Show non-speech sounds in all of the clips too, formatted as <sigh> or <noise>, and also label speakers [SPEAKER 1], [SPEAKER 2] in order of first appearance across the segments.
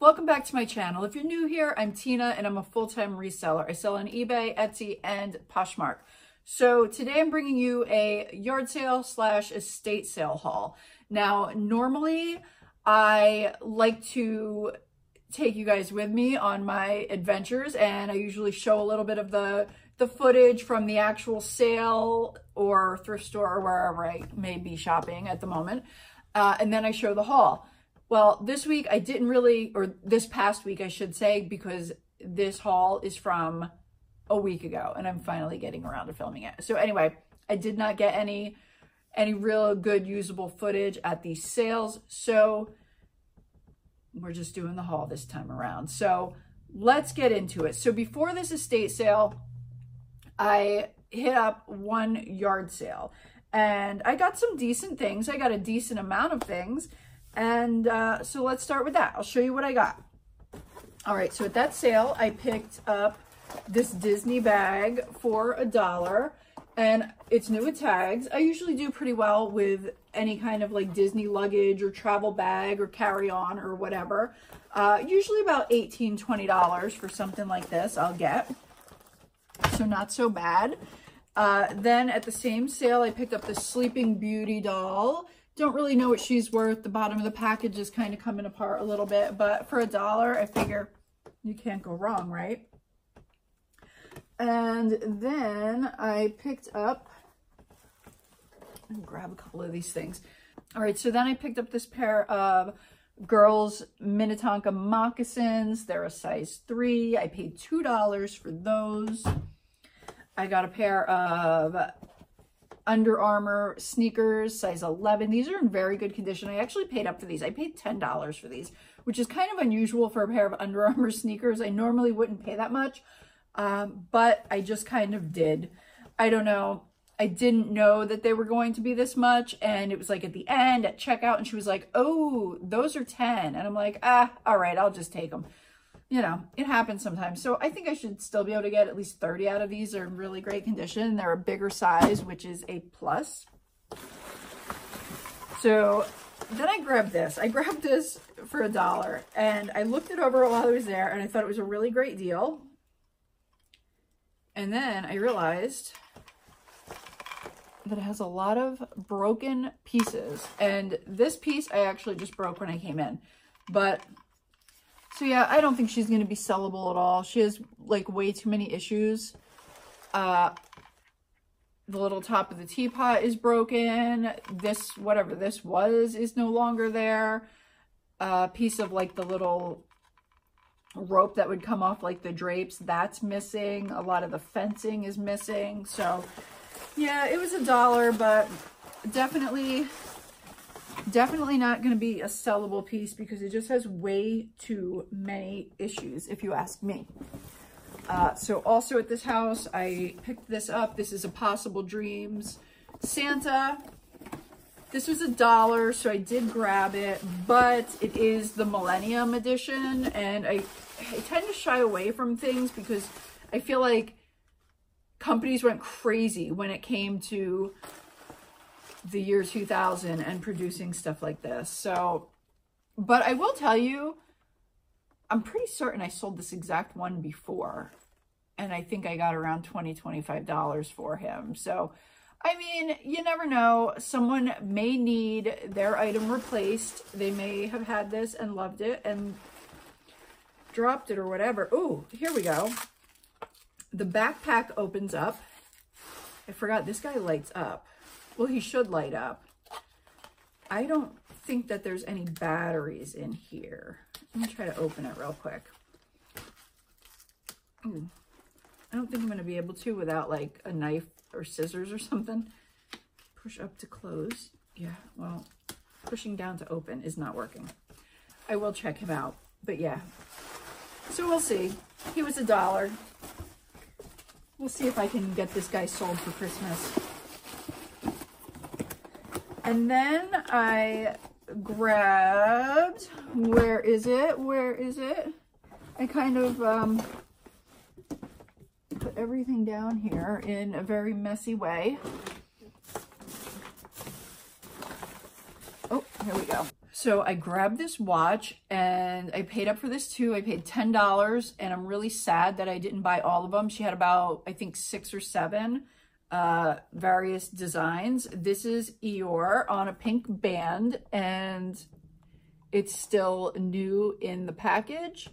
[SPEAKER 1] Welcome back to my channel. If you're new here, I'm Tina and I'm a full-time reseller. I sell on eBay, Etsy, and Poshmark. So today I'm bringing you a yard sale slash estate sale haul. Now, normally I like to take you guys with me on my adventures and I usually show a little bit of the the footage from the actual sale or thrift store or wherever I may be shopping at the moment. Uh, and then I show the haul. Well, this week I didn't really, or this past week I should say, because this haul is from a week ago and I'm finally getting around to filming it. So anyway, I did not get any any real good usable footage at these sales. So we're just doing the haul this time around. So let's get into it. So before this estate sale, I hit up one yard sale and I got some decent things. I got a decent amount of things. And uh, so let's start with that. I'll show you what I got. All right, so at that sale, I picked up this Disney bag for a dollar and it's new with tags. I usually do pretty well with any kind of like Disney luggage or travel bag or carry-on or whatever. Uh, usually about $18, $20 for something like this I'll get. So not so bad. Uh, then at the same sale, I picked up the Sleeping Beauty doll. Don't really know what she's worth. The bottom of the package is kind of coming apart a little bit, but for a dollar, I figure you can't go wrong, right? And then I picked up, grab a couple of these things. All right, so then I picked up this pair of girls Minnetonka moccasins. They're a size three. I paid $2 for those. I got a pair of Under Armour sneakers, size 11. These are in very good condition. I actually paid up for these. I paid $10 for these, which is kind of unusual for a pair of Under Armour <laughs> sneakers. I normally wouldn't pay that much, um, but I just kind of did. I don't know. I didn't know that they were going to be this much. And it was like at the end at checkout and she was like, oh, those are 10. And I'm like, ah, all right, I'll just take them. You know, it happens sometimes. So I think I should still be able to get at least 30 out of these. They're in really great condition. They're a bigger size, which is a plus. So then I grabbed this. I grabbed this for a dollar and I looked it over while I was there and I thought it was a really great deal. And then I realized that it has a lot of broken pieces. And this piece I actually just broke when I came in. But, so yeah, I don't think she's going to be sellable at all. She has like way too many issues. Uh, the little top of the teapot is broken. This, whatever this was, is no longer there. A uh, piece of like the little rope that would come off like the drapes, that's missing. A lot of the fencing is missing. So yeah, it was a dollar, but definitely, definitely not going to be a sellable piece because it just has way too many issues, if you ask me. Uh, so also at this house, I picked this up. This is a Possible Dreams Santa. This was a dollar, so I did grab it, but it is the Millennium Edition, and I, I tend to shy away from things because I feel like companies went crazy when it came to the year 2000 and producing stuff like this. So, but I will tell you, I'm pretty certain I sold this exact one before. And I think I got around 20 $25 for him. So, I mean, you never know. Someone may need their item replaced. They may have had this and loved it and dropped it or whatever. Oh, here we go. The backpack opens up. I forgot, this guy lights up. Well, he should light up. I don't think that there's any batteries in here. Let me try to open it real quick. Ooh. I don't think I'm going to be able to without like a knife or scissors or something. Push up to close. Yeah, well, pushing down to open is not working. I will check him out, but yeah. So we'll see. He was a dollar. We'll see if I can get this guy sold for Christmas. And then I grabbed, where is it? Where is it? I kind of um, put everything down here in a very messy way. Oh, here we go. So I grabbed this watch and I paid up for this too. I paid $10 and I'm really sad that I didn't buy all of them. She had about, I think six or seven uh, various designs. This is Eeyore on a pink band and it's still new in the package.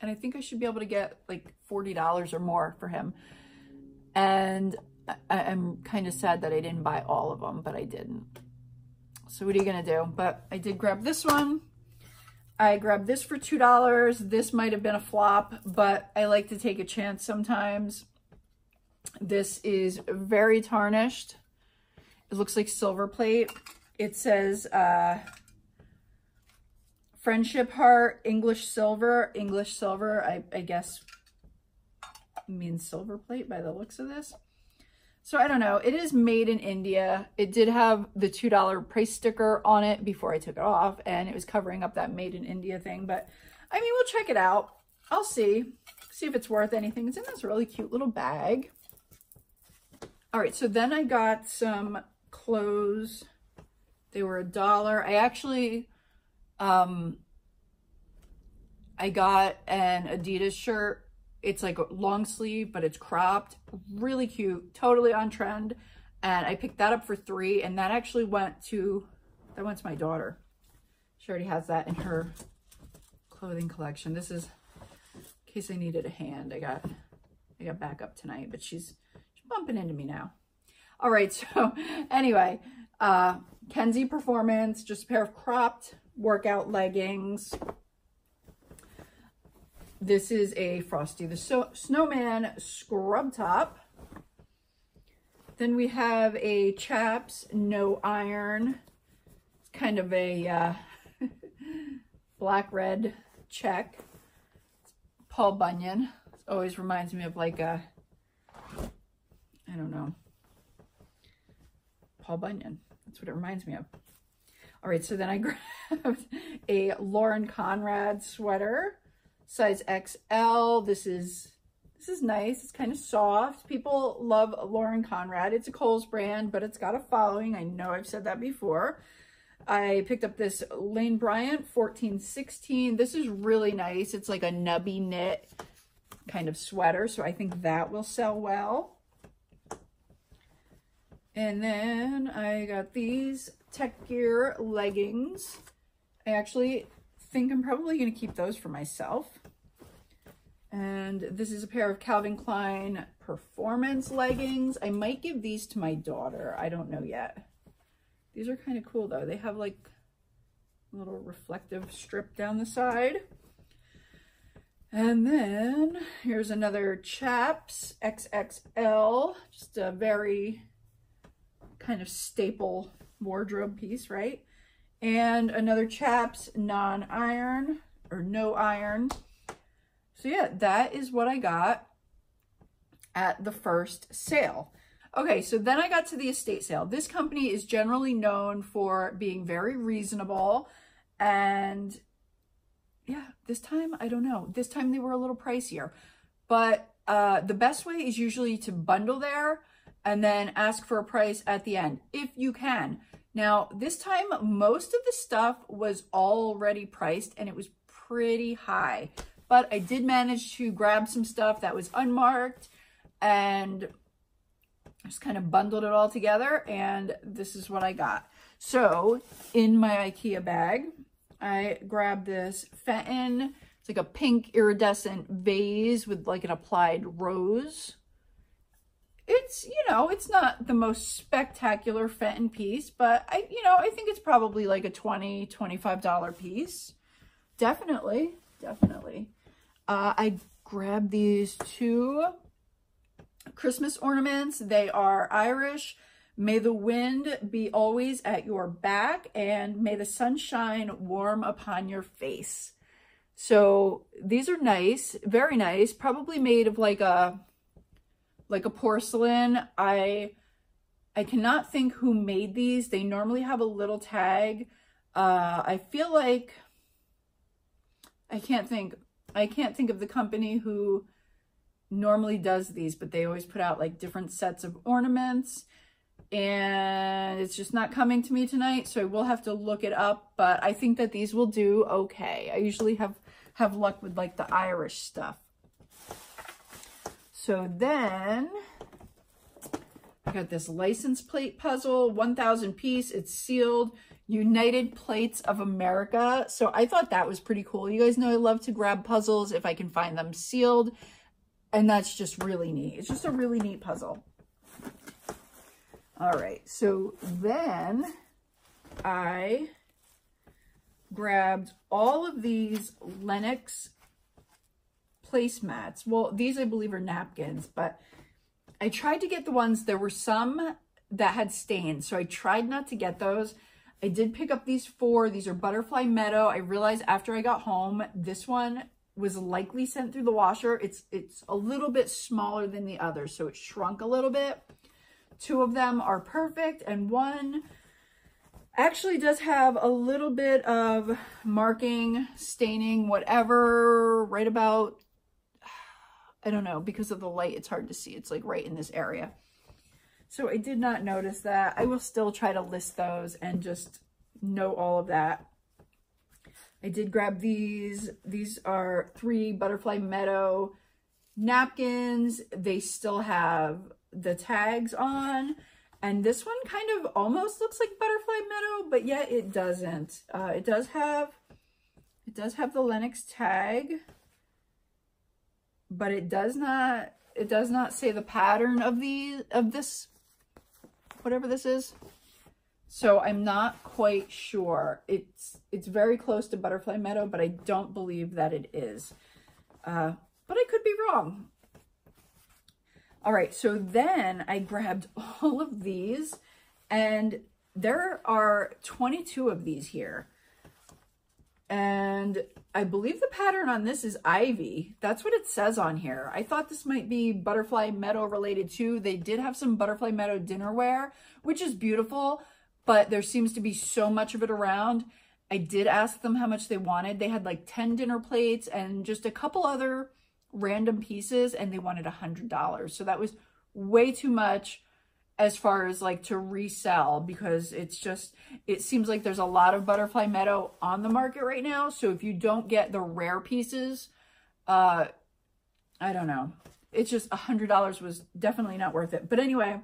[SPEAKER 1] And I think I should be able to get like $40 or more for him. And I, am kind of sad that I didn't buy all of them, but I didn't. So what are you going to do? But I did grab this one. I grabbed this for $2. This might have been a flop, but I like to take a chance sometimes. This is very tarnished. It looks like silver plate. It says uh, friendship heart, English silver. English silver, I, I guess, means silver plate by the looks of this. So I don't know. It is made in India. It did have the $2 price sticker on it before I took it off and it was covering up that made in India thing. But I mean, we'll check it out. I'll see. See if it's worth anything. It's in this really cute little bag. All right, so then I got some clothes. They were a dollar. I actually, um, I got an Adidas shirt it's like a long sleeve, but it's cropped. Really cute, totally on trend. And I picked that up for three, and that actually went to, that went to my daughter. She already has that in her clothing collection. This is, in case I needed a hand, I got, I got backup tonight, but she's, she's bumping into me now. All right, <laughs> so anyway, uh, Kensie Performance, just a pair of cropped workout leggings. This is a Frosty the so Snowman scrub top. Then we have a Chaps No Iron. It's kind of a uh, <laughs> black-red check. It's Paul Bunyan. It always reminds me of like a, I don't know, Paul Bunyan. That's what it reminds me of. All right, so then I <laughs> grabbed a Lauren Conrad sweater size XL. This is this is nice. It's kind of soft. People love Lauren Conrad. It's a Kohl's brand, but it's got a following. I know I've said that before. I picked up this Lane Bryant 1416. This is really nice. It's like a nubby knit kind of sweater, so I think that will sell well. And then I got these Tek Gear leggings. I actually think I'm probably going to keep those for myself. And this is a pair of Calvin Klein performance leggings. I might give these to my daughter. I don't know yet. These are kind of cool though. They have like a little reflective strip down the side. And then here's another Chaps XXL, just a very kind of staple wardrobe piece, right? And another Chaps non-iron or no iron. So yeah, that is what I got at the first sale. Okay, so then I got to the estate sale. This company is generally known for being very reasonable and yeah, this time, I don't know. This time they were a little pricier, but uh, the best way is usually to bundle there and then ask for a price at the end, if you can. Now, this time, most of the stuff was already priced and it was pretty high. But I did manage to grab some stuff that was unmarked and just kind of bundled it all together and this is what I got. So in my Ikea bag, I grabbed this Fenton. It's like a pink iridescent vase with like an applied rose it's, you know, it's not the most spectacular Fenton piece, but I, you know, I think it's probably like a 20 $25 piece. Definitely, definitely. Uh, I grabbed these two Christmas ornaments. They are Irish. May the wind be always at your back and may the sunshine warm upon your face. So these are nice, very nice, probably made of like a like a porcelain. I I cannot think who made these. They normally have a little tag. Uh, I feel like I can't think I can't think of the company who normally does these, but they always put out like different sets of ornaments. and it's just not coming to me tonight. So I will have to look it up, but I think that these will do okay. I usually have, have luck with like the Irish stuff. So then I got this license plate puzzle, 1000 piece. It's sealed. United Plates of America. So I thought that was pretty cool. You guys know I love to grab puzzles if I can find them sealed. And that's just really neat. It's just a really neat puzzle. All right, so then I grabbed all of these Lenox placemats. Well, these I believe are napkins, but I tried to get the ones, there were some that had stains, so I tried not to get those. I did pick up these four. These are Butterfly Meadow. I realized after I got home, this one was likely sent through the washer. It's, it's a little bit smaller than the others, so it shrunk a little bit. Two of them are perfect, and one actually does have a little bit of marking, staining, whatever, right about, I don't know, because of the light, it's hard to see. It's like right in this area. So I did not notice that. I will still try to list those and just know all of that. I did grab these. These are three Butterfly Meadow napkins. They still have the tags on. And this one kind of almost looks like Butterfly Meadow, but yet it doesn't. Uh, it does have, it does have the Lenox tag, but it does not, it does not say the pattern of the, of this whatever this is. So I'm not quite sure. It's it's very close to Butterfly Meadow, but I don't believe that it is. Uh, but I could be wrong. All right, so then I grabbed <laughs> all of these, and there are 22 of these here. And I believe the pattern on this is ivy. That's what it says on here. I thought this might be Butterfly Meadow related too. They did have some Butterfly Meadow dinnerware, which is beautiful, but there seems to be so much of it around. I did ask them how much they wanted. They had like 10 dinner plates and just a couple other random pieces and they wanted a $100. So that was way too much as far as like to resell because it's just, it seems like there's a lot of Butterfly Meadow on the market right now. So if you don't get the rare pieces, uh, I don't know. It's just a $100 was definitely not worth it. But anyway,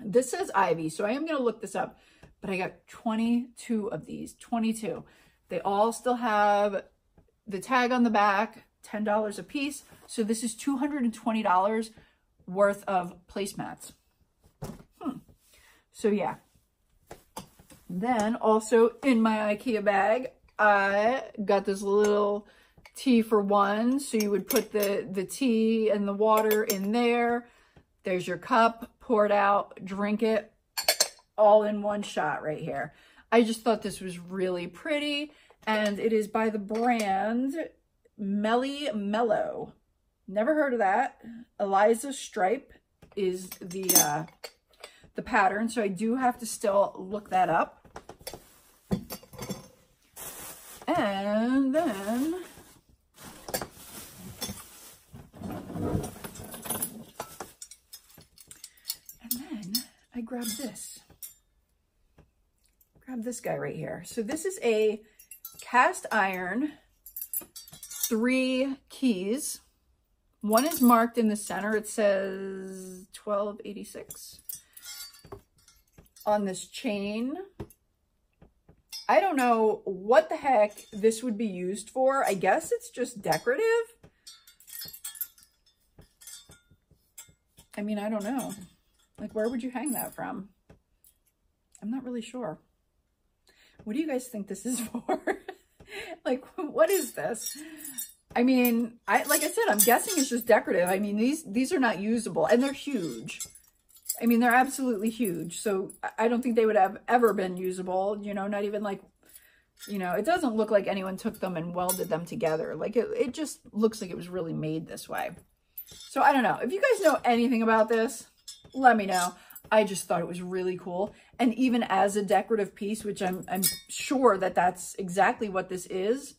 [SPEAKER 1] this says Ivy. So I am going to look this up, but I got 22 of these, 22. They all still have the tag on the back, $10 a piece. So this is $220 worth of placemats. So yeah. Then also in my Ikea bag, I got this little tea for one. So you would put the, the tea and the water in there. There's your cup, pour it out, drink it all in one shot right here. I just thought this was really pretty. And it is by the brand Melly Mellow. Never heard of that. Eliza Stripe is the uh, the pattern, so I do have to still look that up. And then and then I grab this. Grab this guy right here. So this is a cast iron three keys. One is marked in the center. It says 1286 on this chain. I don't know what the heck this would be used for. I guess it's just decorative. I mean, I don't know. Like, where would you hang that from? I'm not really sure. What do you guys think this is <laughs> for? like, what is this? I mean, I like I said, I'm guessing it's just decorative. I mean, these these are not usable, and they're huge. I mean, they're absolutely huge. So I don't think they would have ever been usable, you know, not even like, you know, it doesn't look like anyone took them and welded them together. Like it, it just looks like it was really made this way. So I don't know. If you guys know anything about this, let me know. I just thought it was really cool. And even as a decorative piece, which I'm, I'm sure that that's exactly what this is,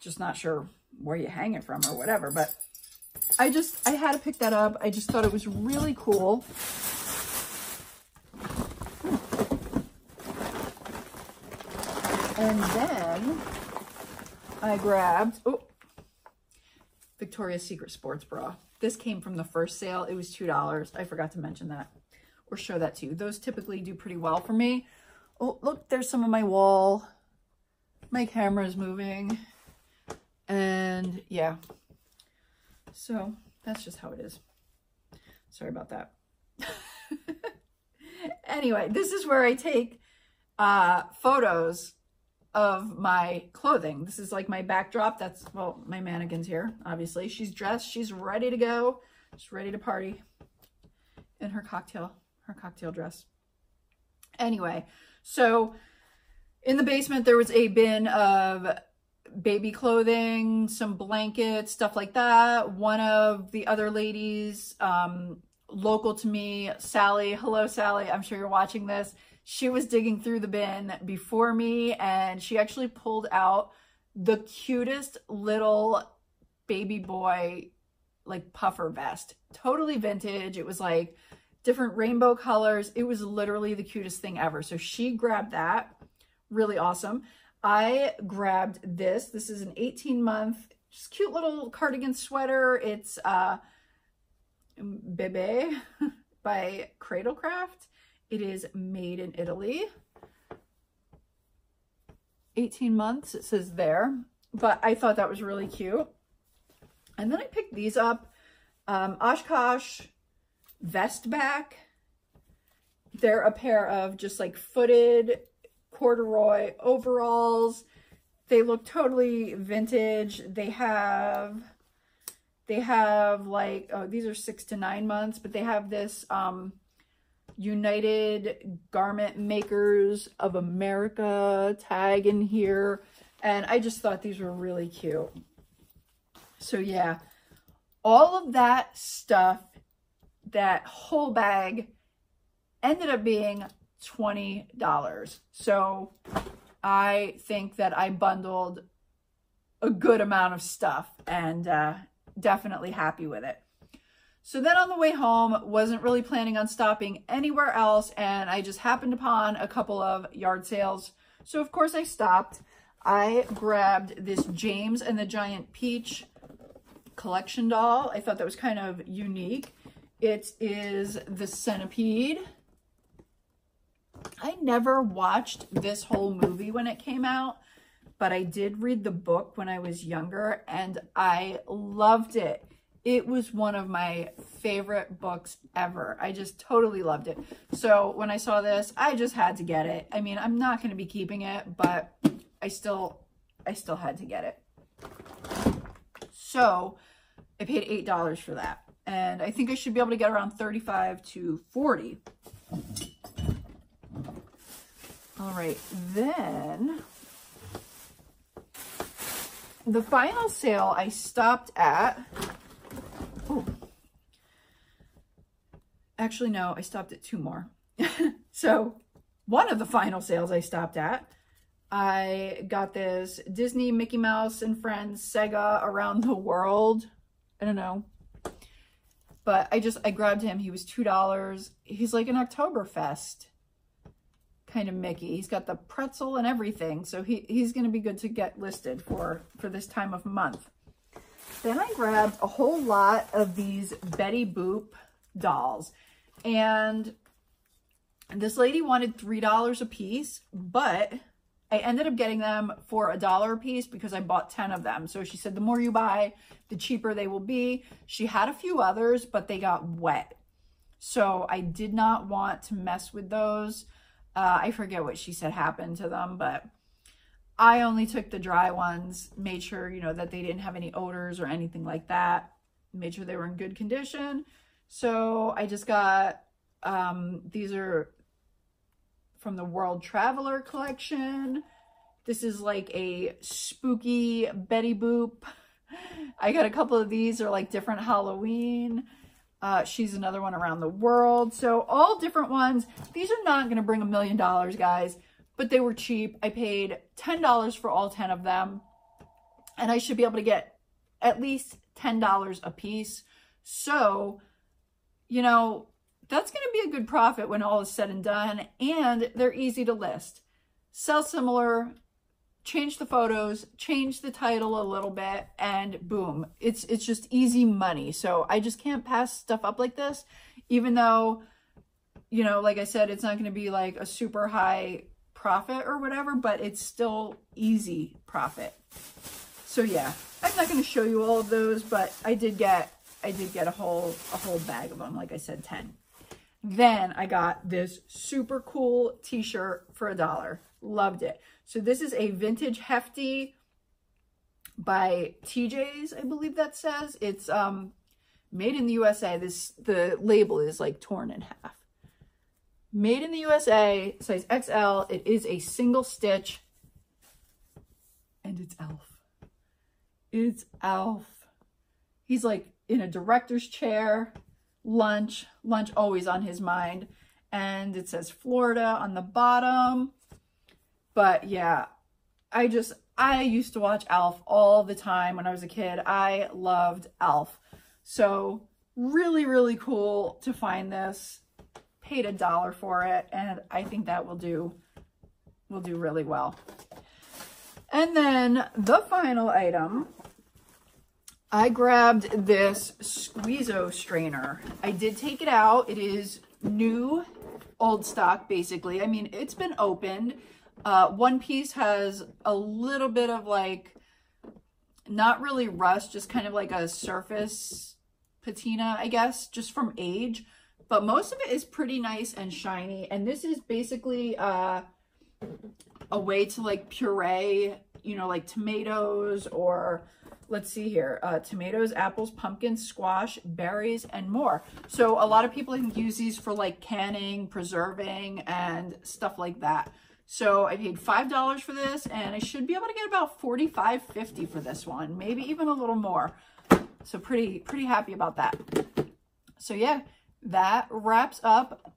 [SPEAKER 1] just not sure where you hang it from or whatever, but I just, I had to pick that up. I just thought it was really cool. And then I grabbed, oh, Victoria's Secret sports bra. This came from the first sale. It was $2. I forgot to mention that or show that to you. Those typically do pretty well for me. Oh, look, there's some of my wall. My camera is moving. And yeah, so that's just how it is. Sorry about that. <laughs> anyway, this is where I take uh, photos of my clothing. This is like my backdrop. That's, well, my mannequin's here, obviously. She's dressed. She's ready to go. She's ready to party in her cocktail, her cocktail dress. Anyway, so in the basement, there was a bin of baby clothing, some blankets, stuff like that. One of the other ladies, um, local to me, Sally, hello Sally, I'm sure you're watching this. She was digging through the bin before me and she actually pulled out the cutest little baby boy like puffer vest. Totally vintage. It was like different rainbow colors. It was literally the cutest thing ever. So she grabbed that. Really awesome. I grabbed this. This is an 18 month, just cute little cardigan sweater. It's uh, Bebe <laughs> by Cradlecraft. It is made in Italy. 18 months, it says there. But I thought that was really cute. And then I picked these up. Um, Oshkosh vest back. They're a pair of just like footed corduroy overalls. They look totally vintage. They have, they have like, oh, these are six to nine months, but they have this um, United Garment Makers of America tag in here. And I just thought these were really cute. So yeah, all of that stuff, that whole bag ended up being $20. So I think that I bundled a good amount of stuff and uh, definitely happy with it. So then on the way home, wasn't really planning on stopping anywhere else and I just happened upon a couple of yard sales. So of course I stopped. I grabbed this James and the Giant Peach collection doll. I thought that was kind of unique. It is the centipede I never watched this whole movie when it came out, but I did read the book when I was younger and I loved it. It was one of my favorite books ever. I just totally loved it. So when I saw this, I just had to get it. I mean, I'm not going to be keeping it, but I still, I still had to get it. So I paid $8 for that. And I think I should be able to get around 35 to 40 all right, then the final sale I stopped at, oh, actually no, I stopped at two more. <laughs> so one of the final sales I stopped at, I got this Disney Mickey Mouse and Friends Sega Around the World. I don't know. But I just, I grabbed him. He was $2. He's like an Oktoberfest kind of Mickey. He's got the pretzel and everything. So he, he's going to be good to get listed for, for this time of month. Then I grabbed a whole lot of these Betty Boop dolls. And this lady wanted $3 a piece, but I ended up getting them for a dollar a piece because I bought 10 of them. So she said, the more you buy, the cheaper they will be. She had a few others, but they got wet. So I did not want to mess with those. Uh, I forget what she said happened to them, but I only took the dry ones, made sure, you know, that they didn't have any odors or anything like that, made sure they were in good condition. So I just got, um, these are from the World Traveler collection. This is like a spooky Betty Boop. <laughs> I got a couple of these are like different Halloween. Uh, she's another one around the world. So all different ones. These are not going to bring a million dollars, guys, but they were cheap. I paid $10 for all 10 of them. And I should be able to get at least $10 a piece. So, you know, that's going to be a good profit when all is said and done. And they're easy to list. Sell similar, change the photos, change the title a little bit, and boom, it's it's just easy money. So I just can't pass stuff up like this, even though, you know, like I said, it's not going to be like a super high profit or whatever, but it's still easy profit. So yeah, I'm not going to show you all of those, but I did get I did get a whole a whole bag of them, like I said, 10. Then I got this super cool t-shirt for a dollar. Loved it. So this is a vintage hefty by TJ's, I believe that says. It's um made in the USA. This the label is like torn in half. Made in the USA, size XL. It is a single stitch. And it's Alf. It's Alf. He's like in a director's chair, lunch, lunch always on his mind. And it says Florida on the bottom. But yeah, I just, I used to watch Alf all the time when I was a kid. I loved Alf. So really, really cool to find this. Paid a dollar for it. And I think that will do, will do really well. And then the final item I grabbed this Squeezo strainer. I did take it out. It is new, old stock, basically. I mean, it's been opened. Uh, one piece has a little bit of like, not really rust, just kind of like a surface patina, I guess, just from age. But most of it is pretty nice and shiny. And this is basically uh, a way to like puree, you know, like tomatoes or let's see here, uh, tomatoes, apples, pumpkins, squash, berries, and more. So a lot of people can use these for like canning, preserving, and stuff like that. So I paid $5 for this, and I should be able to get about $45, $50 for this one, maybe even a little more. So pretty, pretty happy about that. So yeah, that wraps up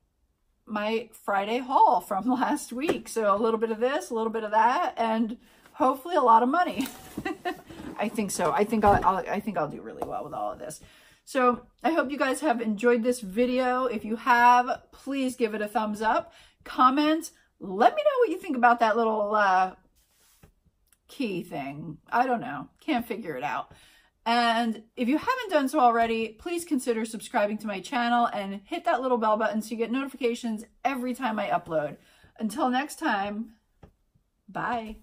[SPEAKER 1] my Friday haul from <laughs> last week. So a little bit of this, a little bit of that, and hopefully a lot of money. <laughs> I think so. I think I'll, I'll, I think I'll do really well with all of this. So I hope you guys have enjoyed this video. If you have, please give it a thumbs up. Comment. Let me know what you think about that little uh, key thing. I don't know. Can't figure it out. And if you haven't done so already, please consider subscribing to my channel and hit that little bell button so you get notifications every time I upload. Until next time, bye.